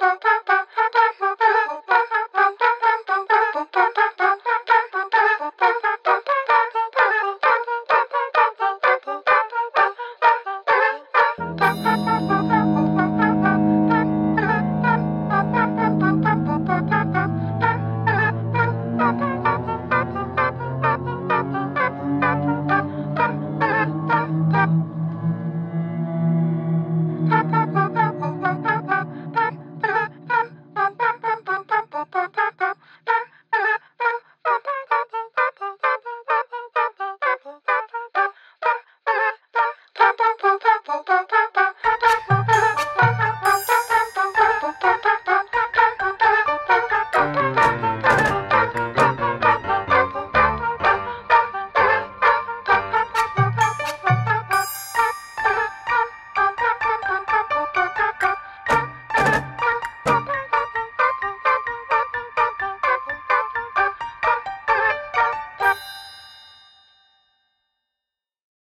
ba ba. 啪啪啪啪啪